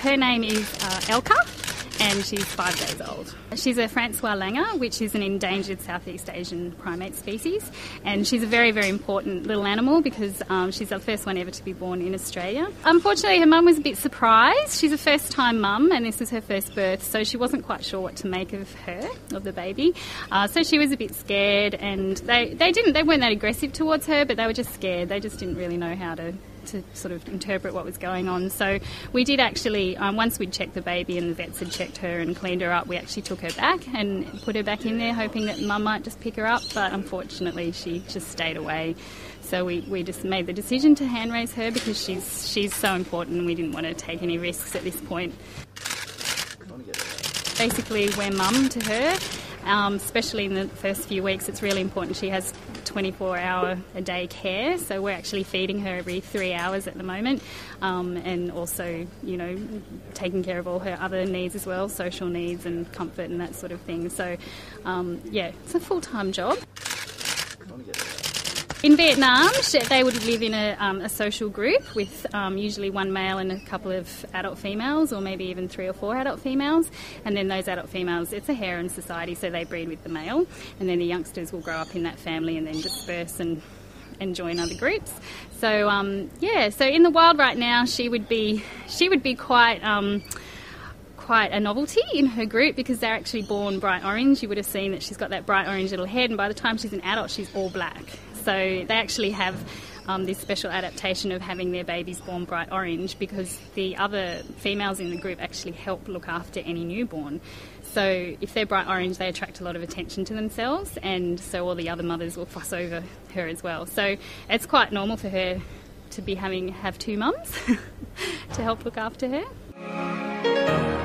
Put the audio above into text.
her name is uh, Elka and she's five days old. She's a Francois langur, which is an endangered Southeast Asian primate species, and she's a very, very important little animal because um, she's the first one ever to be born in Australia. Unfortunately, her mum was a bit surprised. She's a first time mum, and this was her first birth, so she wasn't quite sure what to make of her, of the baby. Uh, so she was a bit scared, and they, they didn't, they weren't that aggressive towards her, but they were just scared. They just didn't really know how to to sort of interpret what was going on. So we did actually, um, once we'd checked the baby and the vets had checked her and cleaned her up, we actually took her back and put her back in there, hoping that mum might just pick her up. But unfortunately, she just stayed away. So we, we just made the decision to hand raise her because she's she's so important and we didn't want to take any risks at this point. Basically, we're mum to her um, especially in the first few weeks, it's really important. She has 24 hour a day care, so we're actually feeding her every three hours at the moment, um, and also, you know, taking care of all her other needs as well, social needs and comfort and that sort of thing. So, um, yeah, it's a full time job. In Vietnam, they would live in a, um, a social group with um, usually one male and a couple of adult females, or maybe even three or four adult females. And then those adult females, it's a harem society, so they breed with the male. And then the youngsters will grow up in that family and then disperse and and join other groups. So um, yeah, so in the wild right now, she would be she would be quite. Um, quite a novelty in her group because they're actually born bright orange. You would have seen that she's got that bright orange little head, and by the time she's an adult, she's all black. So they actually have um, this special adaptation of having their babies born bright orange because the other females in the group actually help look after any newborn. So if they're bright orange, they attract a lot of attention to themselves, and so all the other mothers will fuss over her as well. So it's quite normal for her to be having have two mums to help look after her.